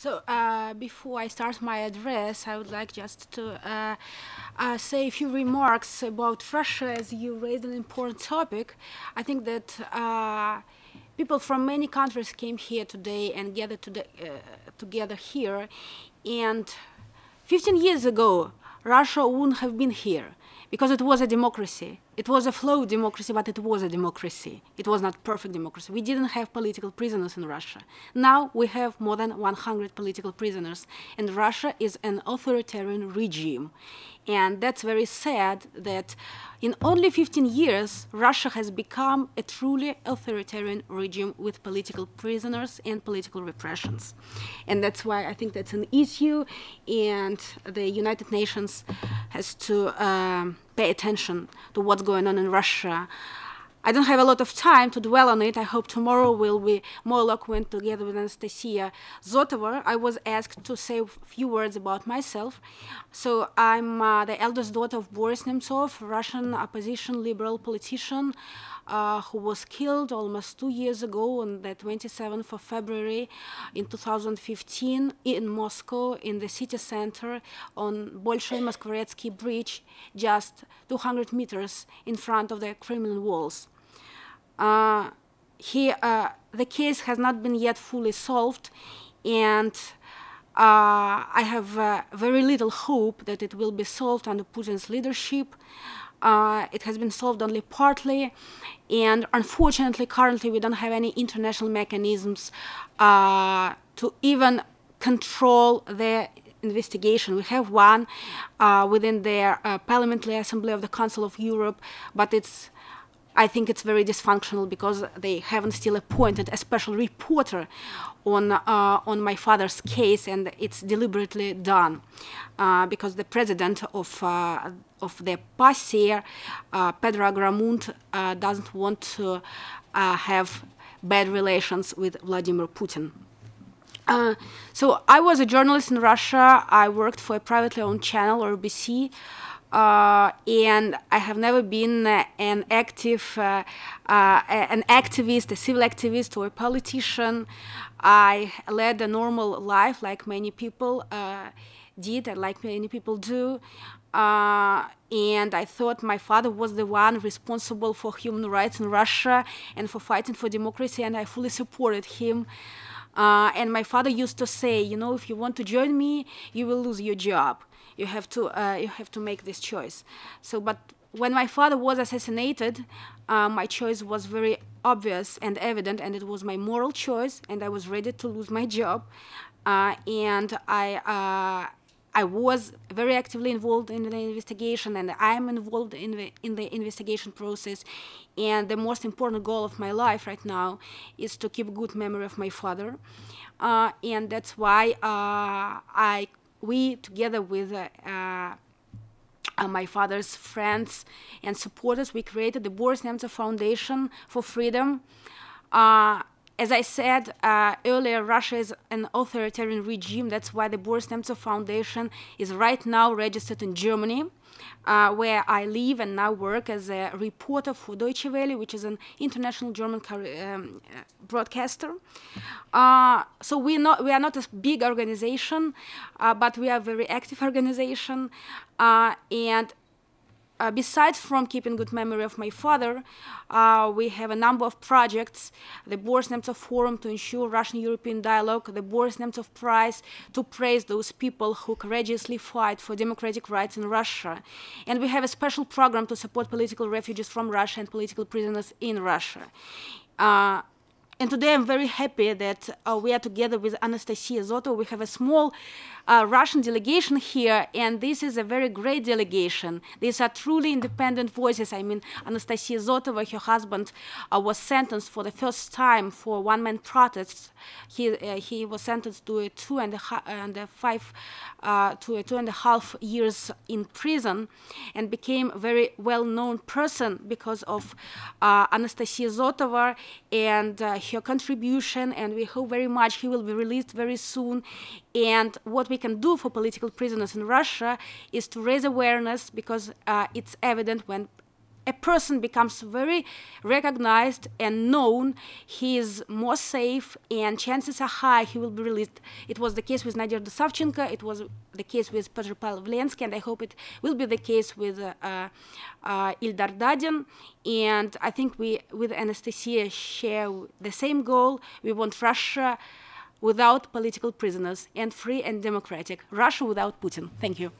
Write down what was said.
So uh, before I start my address, I would like just to uh, uh, say a few remarks about Russia as you raised an important topic. I think that uh, people from many countries came here today and gathered uh, together here. And 15 years ago, Russia wouldn't have been here because it was a democracy. It was a flawed democracy, but it was a democracy. It was not perfect democracy. We didn't have political prisoners in Russia. Now we have more than 100 political prisoners, and Russia is an authoritarian regime. And that's very sad that in only 15 years, Russia has become a truly authoritarian regime with political prisoners and political repressions. And that's why I think that's an issue, and the United Nations has to um, pay attention to what's going on in Russia. I don't have a lot of time to dwell on it. I hope tomorrow will be more eloquent together with Anastasia Zotova. I was asked to say a few words about myself. So I'm uh, the eldest daughter of Boris Nemtsov, Russian opposition liberal politician uh, who was killed almost two years ago on the 27th of February in 2015 in Moscow in the city center on Bolshoi Moskvoretsky Bridge, just 200 meters in front of the Kremlin walls. Uh, he, uh, the case has not been yet fully solved, and uh, I have uh, very little hope that it will be solved under Putin's leadership. Uh, it has been solved only partly, and unfortunately, currently, we don't have any international mechanisms uh, to even control the investigation. We have one uh, within the uh, Parliamentary Assembly of the Council of Europe, but it's I think it's very dysfunctional because they haven't still appointed a special reporter on uh, on my father's case, and it's deliberately done uh, because the president of uh, of the PASER, uh, Pedro Agramunt, uh, doesn't want to uh, have bad relations with Vladimir Putin. So I was a journalist in Russia. I worked for a privately owned channel, RBC. Uh, and I have never been uh, an active, uh, uh an activist, a civil activist, or a politician. I led a normal life, like many people uh, did, and like many people do. And I thought my father was the one responsible for human rights in Russia and for fighting for democracy, and I fully supported him. And my father used to say, you know, if you want to join me, you will lose your job. You have to, uh, you have to make this choice. So, but when my father was assassinated, uh, my choice was very obvious and evident, and it was my moral choice, and I was ready to lose my job. Uh, and I, uh, I was very actively involved in the investigation, and I am involved in the in the investigation process. And the most important goal of my life right now is to keep good memory of my father, uh, and that's why uh, I we together with. Uh, uh my father's friends and supporters, we created the Boris Nemtsov Foundation for Freedom. Uh, as I said uh, earlier, Russia is an authoritarian regime. That's why the Boris Nemtsov Foundation is right now registered in Germany, uh, where I live and now work as a reporter for Deutsche Welle, which is an international German um, broadcaster. Uh, so we, not, we are not a big organization, uh, but we are a very active organization. Uh, and uh, besides from keeping good memory of my father, uh, we have a number of projects. The Boris Nemtsov Forum to ensure Russian-European dialogue, the Boris Nemtsov Prize to praise those people who courageously fight for democratic rights in Russia. And we have a special program to support political refugees from Russia and political prisoners in Russia. Uh, and today I'm very happy that uh, we are together with Anastasia Zotova. We have a small uh, Russian delegation here, and this is a very great delegation. These are truly independent voices. I mean, Anastasia Zotova, her husband, uh, was sentenced for the first time for one-man protests. He, uh, he was sentenced to a two and a, uh, to a two and a half years in prison, and became a very well-known person because of uh, Anastasia Zotova and her contribution, and we hope very much he will be released very soon. And what we can do for political prisoners in Russia is to raise awareness because uh, it's evident when a person becomes very recognized and known, he is more safe and chances are high he will be released. It was the case with Nadezhda Savchenko, it was the case with Petr Pavlensky, and I hope it will be the case with uh, uh, Ildar Dadin. And I think we, with Anastasia, share the same goal. We want Russia without political prisoners and free and democratic. Russia without Putin. Thank you.